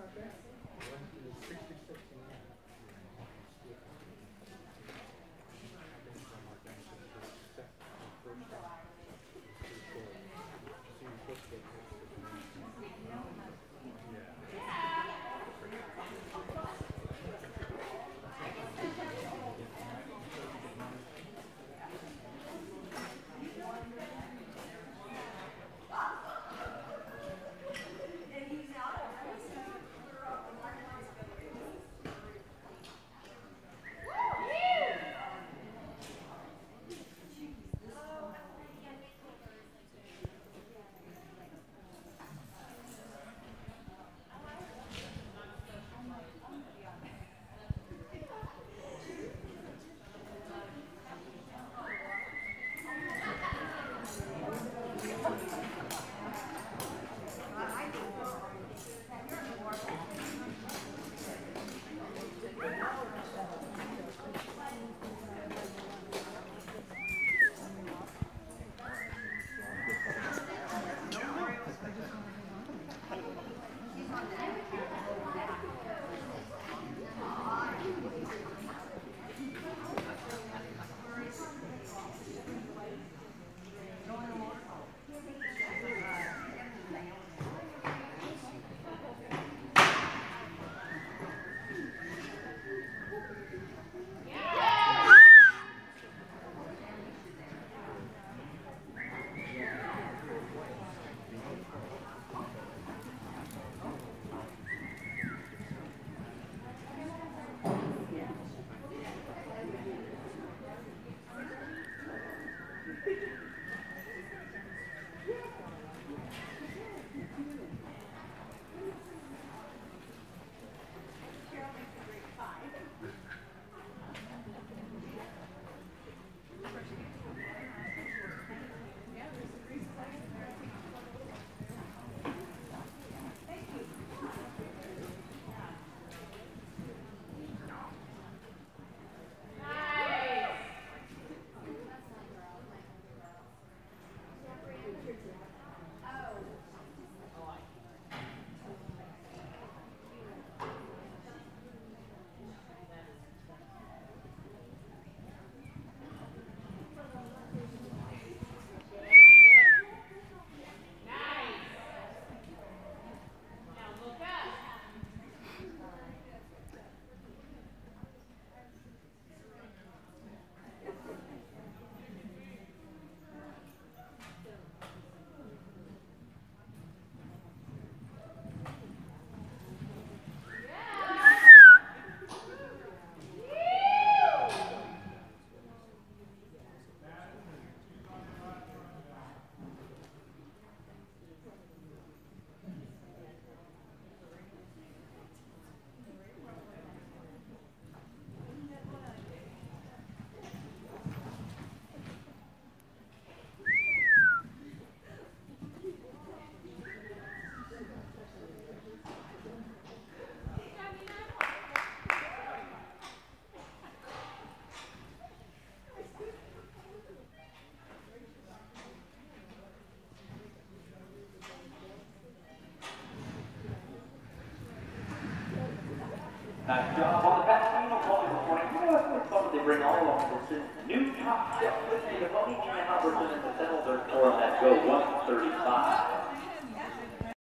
progress. Fun uh, they bring all of them. This new top step with the pony and Albertson in the center. They're four on that go, 135.